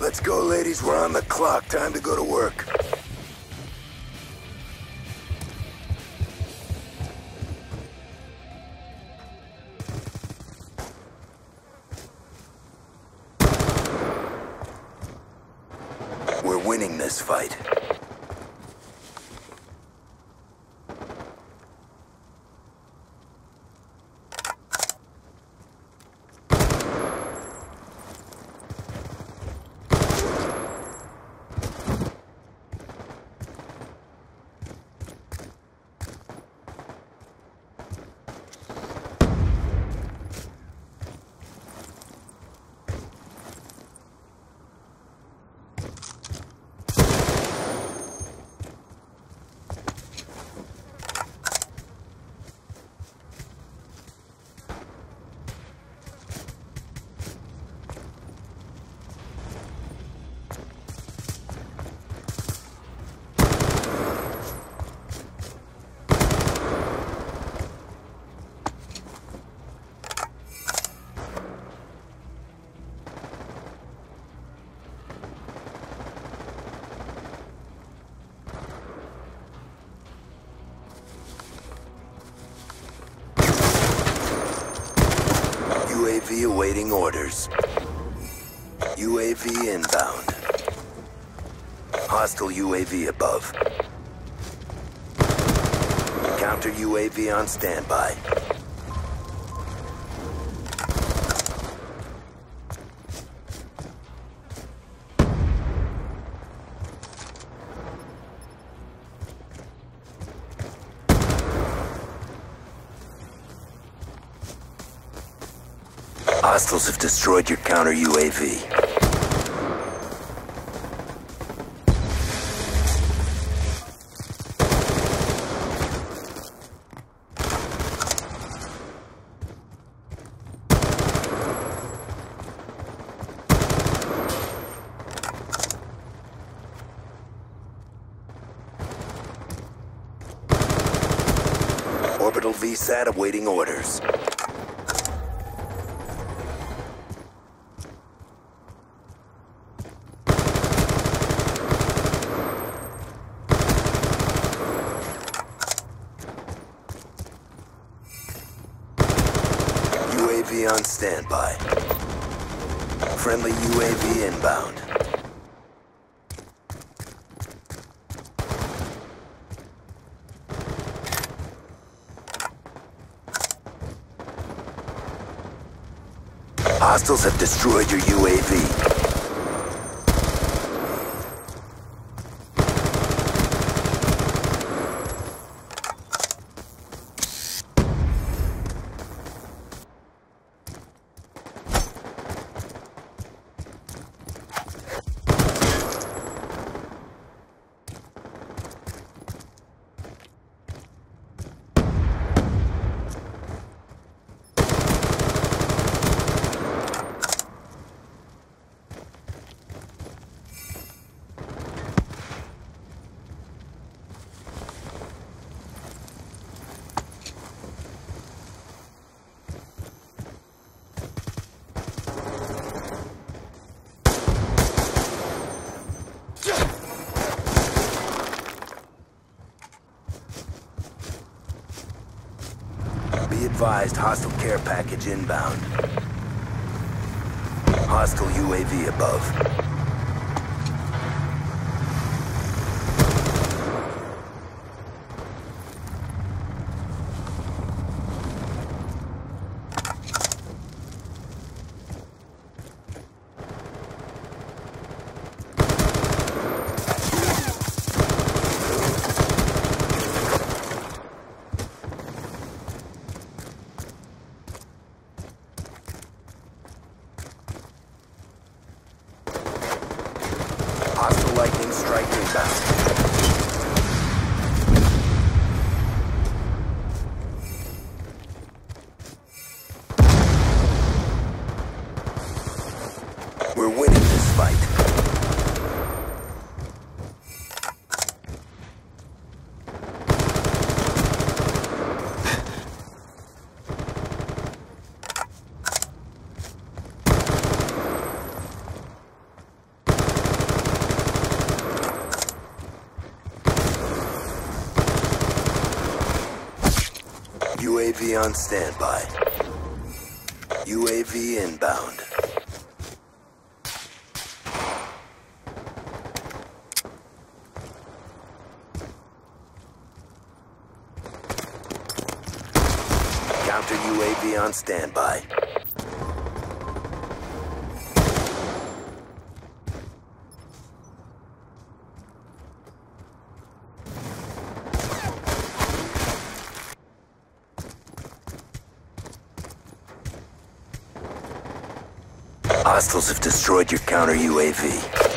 Let's go, ladies. We're on the clock. Time to go to work. We're winning this fight. Awaiting orders. UAV inbound. Hostile UAV above. Counter UAV on standby. Hostiles have destroyed your counter UAV. Orbital VSAT awaiting orders. UAV on standby. Friendly UAV inbound. Hostiles have destroyed your UAV. Advised, hostile care package inbound. Hostile UAV above. Hostile lightning strike inbound. We're winning this fight. UAV on standby. UAV inbound. Counter UAV on standby. Hostiles have destroyed your counter UAV.